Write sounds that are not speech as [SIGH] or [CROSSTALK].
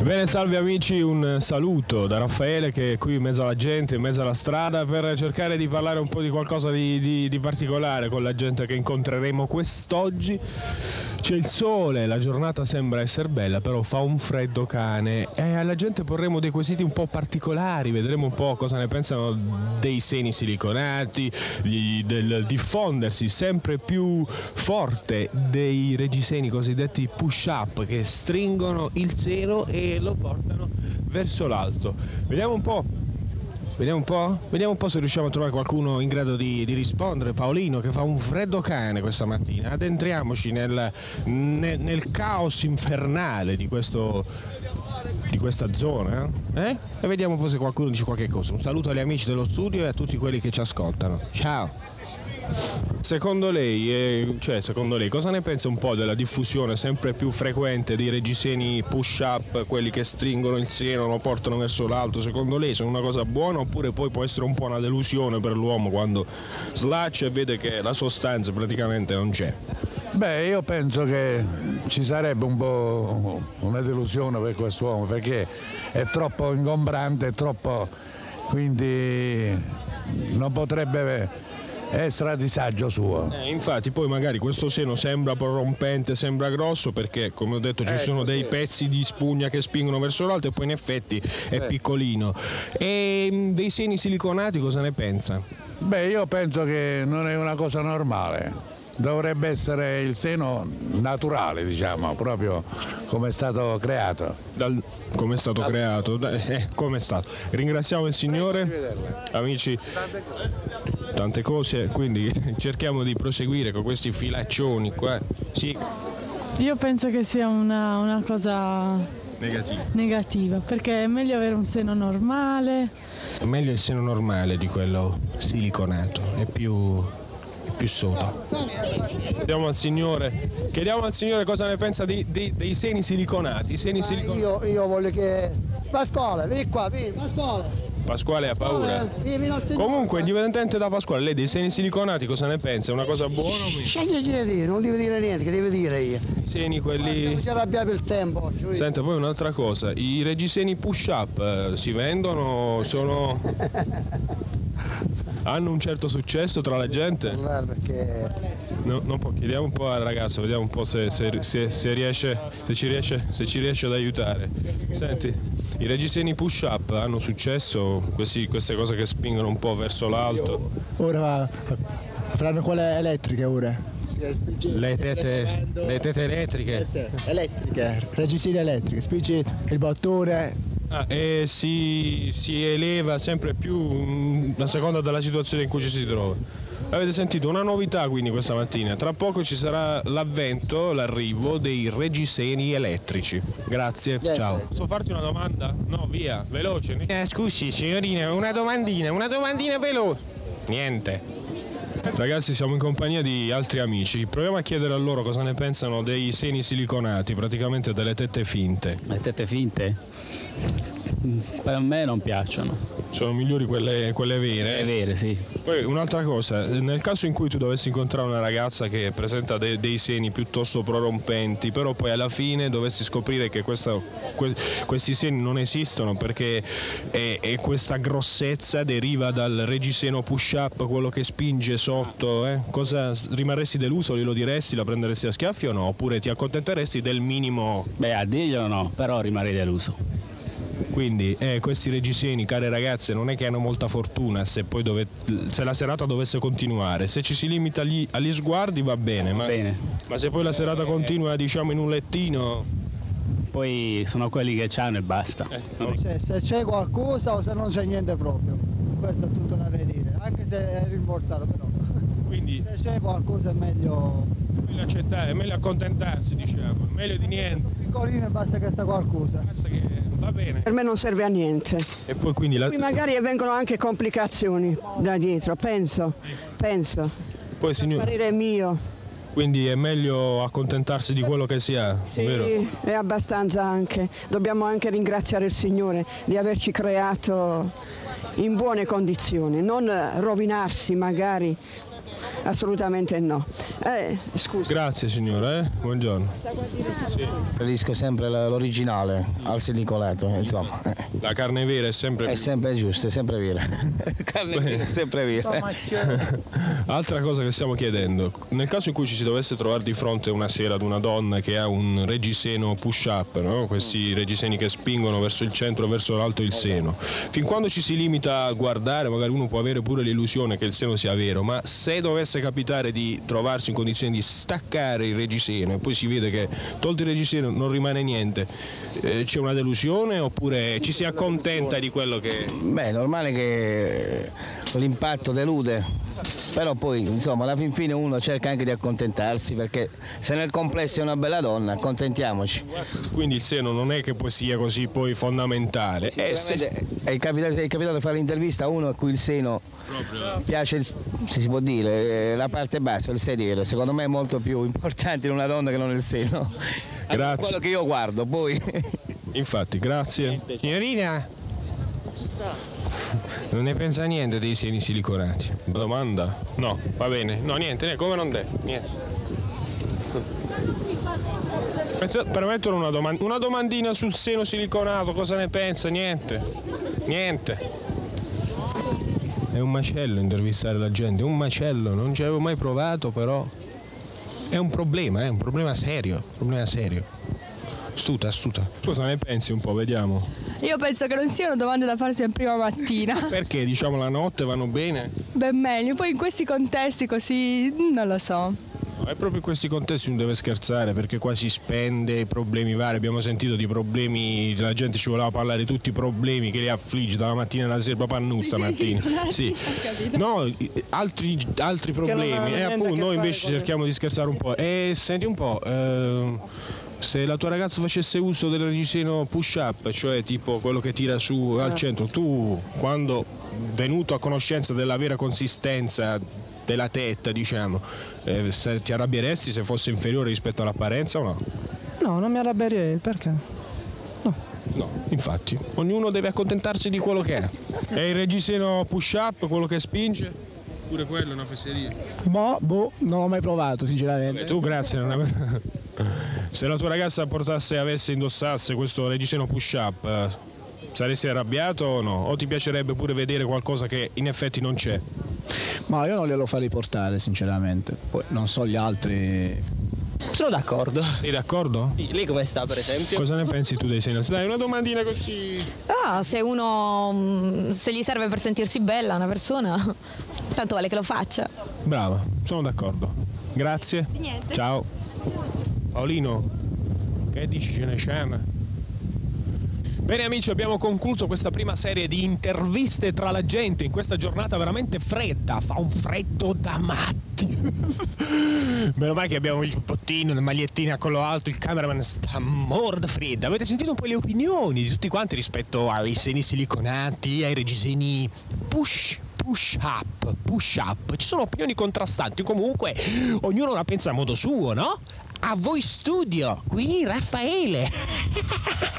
Bene, salve amici, un saluto da Raffaele che è qui in mezzo alla gente, in mezzo alla strada per cercare di parlare un po' di qualcosa di, di, di particolare con la gente che incontreremo quest'oggi. C'è il sole, la giornata sembra essere bella, però fa un freddo cane e alla gente porremo dei quesiti un po' particolari, vedremo un po' cosa ne pensano dei seni siliconati, di, del diffondersi sempre più forte dei reggiseni cosiddetti push-up che stringono il seno e lo portano verso l'alto. Vediamo un po'. Vediamo un po'? Vediamo un po' se riusciamo a trovare qualcuno in grado di, di rispondere. Paolino che fa un freddo cane questa mattina. Addentriamoci nel, nel, nel caos infernale di, questo, di questa zona. Eh? E vediamo un po' se qualcuno dice qualche cosa. Un saluto agli amici dello studio e a tutti quelli che ci ascoltano. Ciao! Secondo lei, eh, cioè, secondo lei, cosa ne pensa un po' della diffusione sempre più frequente dei reggiseni push-up, quelli che stringono il seno, lo portano verso l'alto? Secondo lei sono una cosa buona oppure poi può essere un po' una delusione per l'uomo quando slaccia e vede che la sostanza praticamente non c'è? Beh, io penso che ci sarebbe un po' una delusione per quest'uomo perché è troppo ingombrante, è troppo, quindi non potrebbe essere a disagio suo. Eh, infatti poi magari questo seno sembra prorompente, sembra grosso perché come ho detto ci Ecco, sono dei sì. pezzi di spugna che spingono verso l'alto e poi in effetti è Eh. piccolino. E mh, dei seni siliconati cosa ne pensa? Beh, io penso che non è una cosa normale. Dovrebbe essere il seno naturale, diciamo, proprio come è stato creato. Dal- come è stato creato? Da- eh, come è stato? Ringraziamo il Signore, amici, tante cose, quindi [LAUGHS] cerchiamo di proseguire con questi filaccioni qua. Sì, Io penso che sia una, una cosa negativo. negativa, perché è meglio avere un seno normale. Meglio il seno normale di quello siliconato, è più, è più sodo. Chiediamo al Signore, chiediamo al Signore cosa ne pensa di- di- dei seni siliconati. Seni siliconati. Io, io voglio che... Pasquale, vieni qua, vieni, Pasquale. Pasquale ha paura. Comunque, indipendente da Pasquale, lei dei seni siliconati cosa ne pensa? È una cosa buona o meno? Scegli di dire, non devi dire niente, che devo dire io. I seni quelli... Ci arrabbiare per il tempo io. Senta, poi un'altra cosa, i reggiseni push up eh, si vendono, sono... hanno un certo successo tra la gente? Perché... No, non può, chiediamo un po' al ragazzo, vediamo un po' se, se- se- se riesce, se, ci riesce, se ci riesce ad aiutare. Senti, i reggiseni push up hanno successo, Questi- queste cose che spingono un po' verso l'alto. Ora faranno quelle elettriche ora. Le tete, le tete elettriche. Elettriche, reggiseni elettriche, spingi il bottone. Ah, e si, si eleva sempre più mm, a seconda della situazione in cui ci si trova. Avete sentito una novità quindi questa mattina, tra poco ci sarà l'avvento, l'arrivo dei reggiseni elettrici. Grazie, ciao. Posso farti una domanda? No, via, veloce. Eh, scusi signorina, una domandina, una domandina veloce. Niente. Ragazzi siamo in compagnia di altri amici, proviamo a chiedere a loro cosa ne pensano dei seni siliconati, praticamente delle tette finte. Le tette finte? Mm, Per me non piacciono. Sono migliori quelle, quelle vere. È vero, sì. Poi un'altra cosa, nel caso in cui tu dovessi incontrare una ragazza che presenta de- dei seni piuttosto prorompenti, però poi alla fine dovessi scoprire che questa- que- questi seni non esistono perché è- è questa grossezza deriva dal reggiseno push up, quello che spinge sotto, eh? cosa rimarresti deluso, glielo diresti, la prenderesti a schiaffi o no? Oppure ti accontenteresti del minimo Beh, a dirglielo no, però rimarrei deluso. Quindi eh, questi reggiseni, care ragazze, non è che hanno molta fortuna se, poi dove- se la serata dovesse continuare. Se ci si limita agli, agli sguardi va bene, ma, Bene. ma se poi la serata continua diciamo in un lettino... Poi sono quelli che c'hanno e basta. È- Cioè, se c'è qualcosa o se non c'è niente proprio. Questo è tutto da vedere, anche se è rimborsato però. Quindi Se c'è qualcosa è meglio... è meglio accettare, è meglio accontentarsi diciamo, è meglio di niente. Piccolino e basta che sta qualcosa. Per me non serve a niente. E poi quindi la- Qui magari vengono anche complicazioni da dietro, penso, penso. poi, signor- Parere mio. quindi è meglio accontentarsi di quello che si ha, Sì, vero? è abbastanza anche. Dobbiamo anche ringraziare il Signore di averci creato in buone condizioni, non rovinarsi magari assolutamente no. Eh, scusa. Grazie signora, eh? buongiorno. Preferisco sempre l'originale al silicolato, insomma. eh. La carne vera è sempre È sempre giusto, è sempre vera. [LAUGHS] Carne vera è sempre vera. [LAUGHS] Altra cosa che stiamo chiedendo, nel caso in cui ci si dovesse trovare di fronte una sera ad una donna che ha un reggiseno push-up, no? questi reggiseni che spingono verso il centro, verso l'alto il seno, fin quando ci si limita a guardare, magari uno può avere pure l'illusione che il seno sia vero, ma se dovesse capitare di trovarsi in condizioni di staccare il reggiseno e poi si vede che tolto il reggiseno non rimane niente, eh, c'è una delusione oppure ci si accontenta di quello che... Beh, è normale che l'impatto delude, però poi insomma alla fin fine uno cerca anche di accontentarsi perché se nel complesso è una bella donna, accontentiamoci. Quindi il seno non è che poi sia così poi fondamentale. Eh, se- È capitato, è capitato di fare l'intervista a uno a cui il seno piace, il- se si può dire, eh, la parte bassa, il sedere, secondo me è molto più importante in una donna che non il seno. Grazie. Quello che io guardo, poi... Infatti, grazie. Signorina? Non ne pensa niente dei seni siliconati? Domanda? No, va bene. No, niente, come non deve. Niente. Permettono una, doman- una domandina sul seno siliconato, cosa ne pensa? Niente. Niente. È un macello intervistare la gente, è un macello, non ci avevo mai provato, però è un problema, è un problema serio, un problema serio. Astuta, astuta. Tu cosa ne pensi un po'? Vediamo. Io penso che non siano domande da farsi in prima mattina. [LAUGHS] Perché diciamo la notte vanno bene? Ben meglio, poi in questi contesti così non lo so. No, è proprio in questi contesti uno deve scherzare perché qua si spende i problemi vari. Abbiamo sentito di problemi, la gente ci voleva parlare di tutti i problemi che li affligge dalla mattina alla sera, a nu stamattina. Sì. No, i- altri, altri problemi. hanno E appunto noi invece cerchiamo di scherzare un po'. E senti un po'. ehm, se la tua ragazza facesse uso del reggiseno push up, cioè tipo quello che tira su Ah. al centro, tu quando venuto a conoscenza della vera consistenza della tetta, diciamo, eh, ti arrabbieresti se fosse inferiore rispetto all'apparenza o no? No, non mi arrabbierei, perché? No, infatti, ognuno deve accontentarsi di quello che è. È il reggiseno push up, quello che spinge? Pure quello è una fesseria. Boh, boh, non l'ho mai provato, sinceramente. Beh, tu grazie. non ave- [LAUGHS] Se la tua ragazza portasse, avesse, indossasse questo reggiseno push up, eh, saresti arrabbiato o no? O ti piacerebbe pure vedere qualcosa che in effetti non c'è? Ma io non glielo farei portare, sinceramente. Poi non so gli altri. Sono d'accordo. Sei d'accordo? Sì, lei come sta per esempio? Cosa ne pensi tu dei seni? Dai, una domandina così. Ah, se uno mm, se gli serve per sentirsi bella una persona, tanto vale che lo faccia. Brava, sono d'accordo. Grazie. Ciao. Paolino, che dici ce ne siamo? Bene amici, abbiamo concluso questa prima serie di interviste tra la gente in questa giornata veramente fredda, fa un freddo da matti. [LAUGHS] Meno male che abbiamo il giubbottino, le magliettine a collo alto, il cameraman sta morda fredda. Avete sentito un po' le opinioni di tutti quanti rispetto ai seni siliconati, ai reggiseni push push up, push up. Ci sono opinioni contrastanti, comunque ognuno la pensa a modo suo, no? A voi studio, qui Raffaele. [LAUGHS]